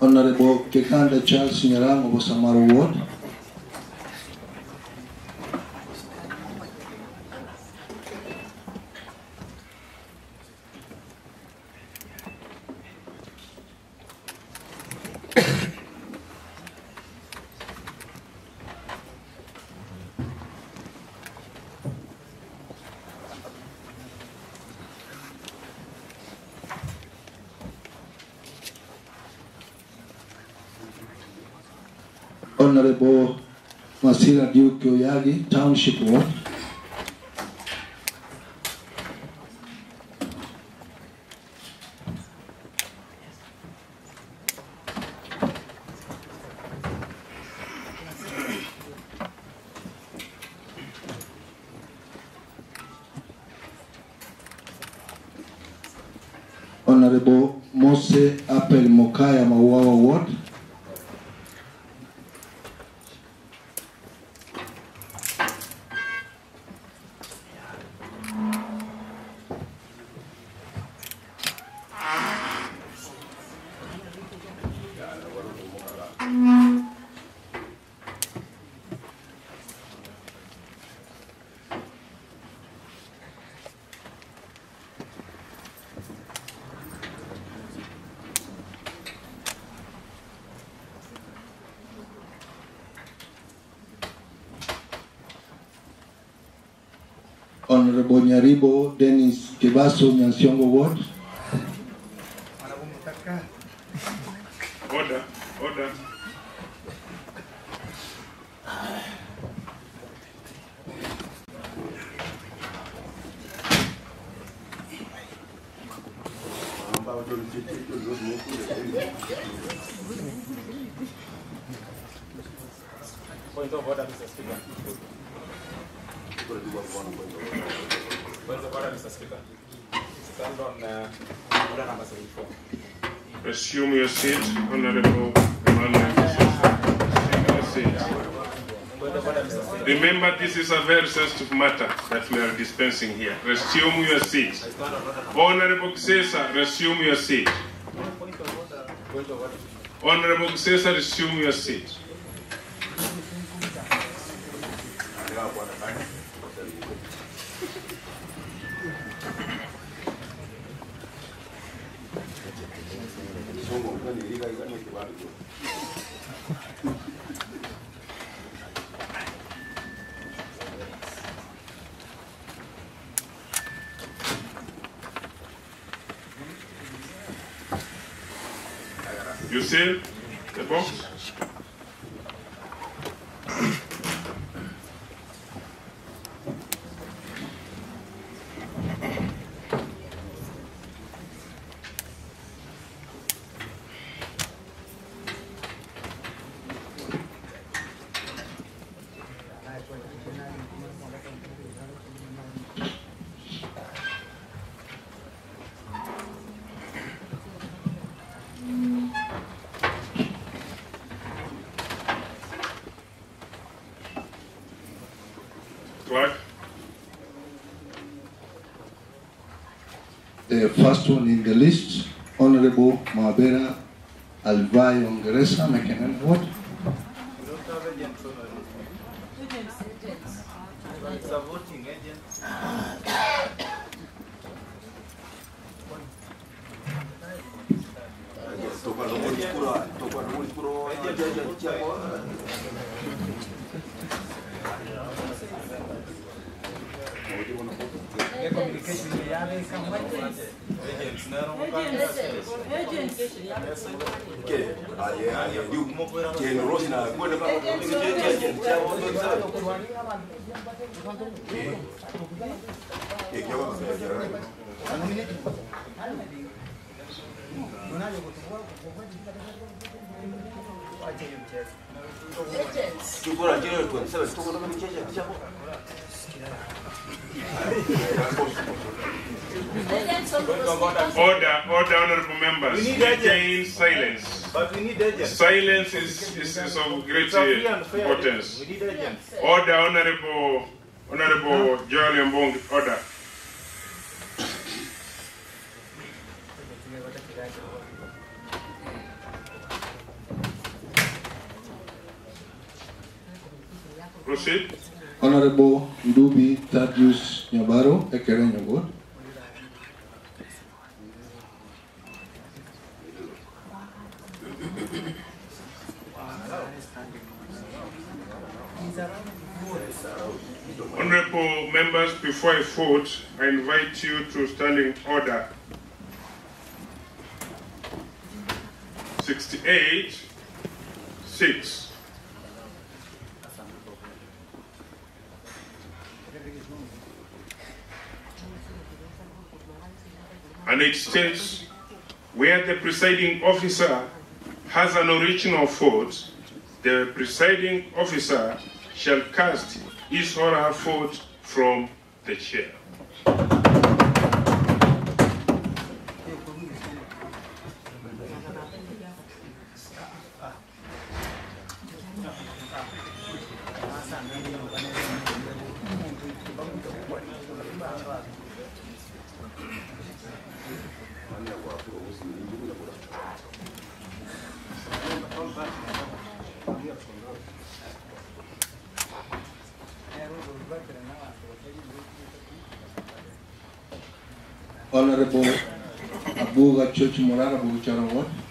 Honorable Kekan Charles Nyaram of Samaru Ward. Honorable Masira Duke Oyagi, Township Ward. Honorable Mose Apel Mokaya Mawawa Ward. Honorable Nyaribo Dennis Kibaso Nyansiongo Ward. Order, order. Point of order, Mr. Speaker. Point of order, Mr. Speaker. Stand on order number 74. Resume your seat, Honorable. Remember, this is a very sensitive matter that we are dispensing here. Resume your seat. Honorable Kisesa, resume your seat. Honorable Kisesa, resume your seat. You see the box? The first one in the list, Honorable Mabera Alvai Ongeresa, Mekenene Ward. communication y'all ain't come. Agents, not Agents. You agents. Order, order, honorable members. We need Maintain silence. But we need agents. Silence is, is, is of great It's a free and fair importance. We need agents. Order, Honorable, Honorable Joel Mbong, order. Proceed. Honorable Ndubi Thaddeus Nyabaro, Ekere Nyogod. Honorable members, before I vote, I invite you to standing order. 68, 6. And it states, where the presiding officer has an original vote, the presiding officer shall cast his or her vote from the chair. Honorable Abu Church Morana Abu Charawat.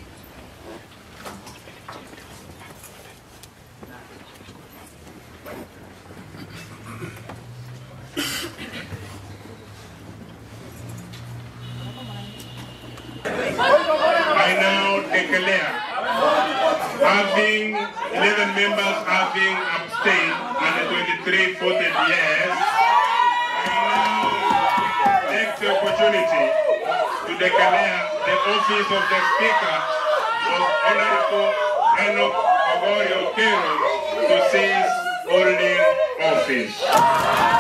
Having 11 members having abstained and the 23 voted yes, I now take the opportunity to declare the office of the Speaker of Honorable Enock Ogorio Kero to cease holding office.